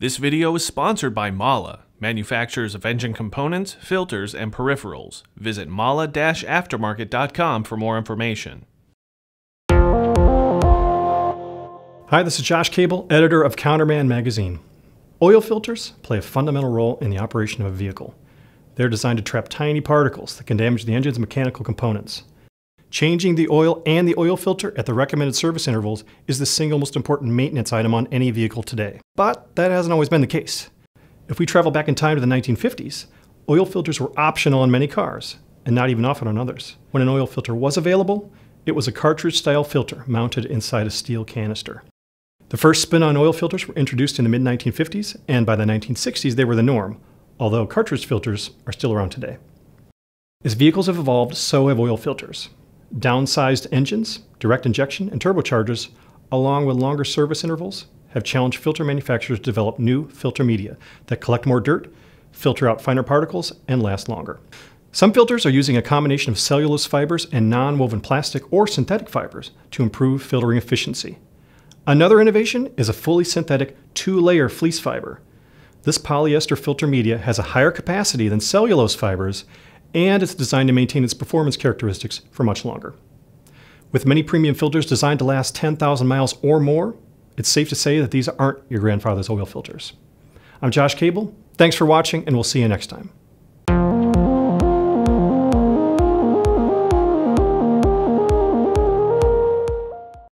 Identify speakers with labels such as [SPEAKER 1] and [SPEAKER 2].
[SPEAKER 1] This video is sponsored by MAHLE, manufacturers of engine components, filters, and peripherals. Visit mahle-aftermarket.com for more information.
[SPEAKER 2] Hi, this is Josh Cable, editor of Counterman magazine. Oil filters play a fundamental role in the operation of a vehicle. They're designed to trap tiny particles that can damage the engine's mechanical components. Changing the oil and the oil filter at the recommended service intervals is the single most important maintenance item on any vehicle today. But that hasn't always been the case. If we travel back in time to the 1950s, oil filters were optional on many cars, and not even often on others. When an oil filter was available, it was a cartridge-style filter mounted inside a steel canister. The first spin-on oil filters were introduced in the mid-1950s, and by the 1960s they were the norm, although cartridge filters are still around today. As vehicles have evolved, so have oil filters. Downsized engines, direct injection, and turbochargers, along with longer service intervals, have challenged filter manufacturers to develop new filter media that collect more dirt, filter out finer particles, and last longer. Some filters are using a combination of cellulose fibers and non-woven plastic or synthetic fibers to improve filtering efficiency. Another innovation is a fully synthetic two-layer fleece fiber. This polyester filter media has a higher capacity than cellulose fibers and it's designed to maintain its performance characteristics for much longer. With many premium filters designed to last 10,000 miles or more, it's safe to say that these aren't your grandfather's oil filters. I'm Josh Cable. Thanks for watching, and we'll see you next time.